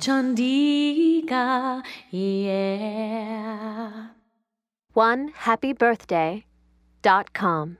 Mandika, yeah. One happy birthday dot com.